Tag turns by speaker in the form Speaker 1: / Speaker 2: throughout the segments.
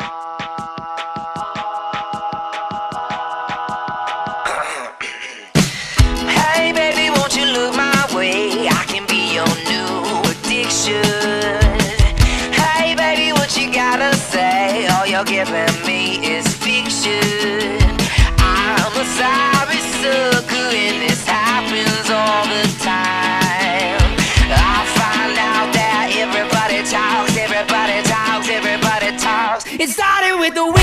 Speaker 1: Uh, hey, baby, won't you look my way? I can be your new addiction. Hey, baby, what you gotta say? All you're giving me. It started with the wind.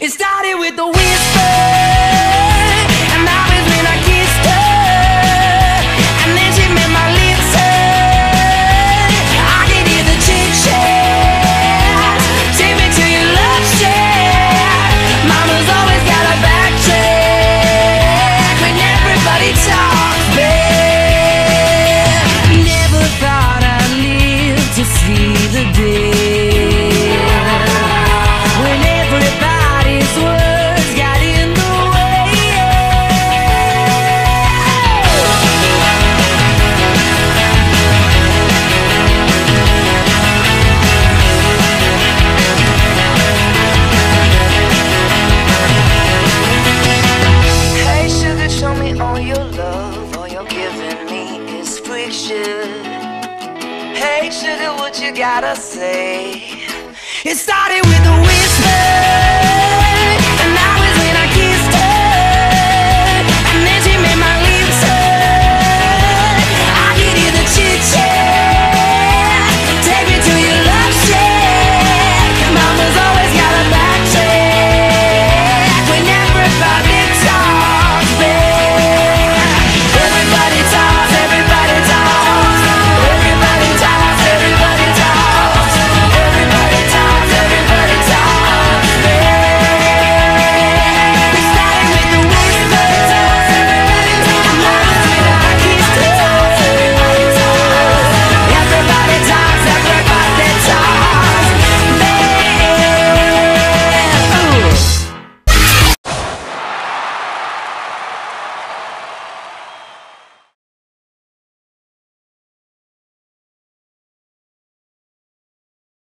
Speaker 1: It started with a whisper. make sure that what you gotta say. It started with a whisper.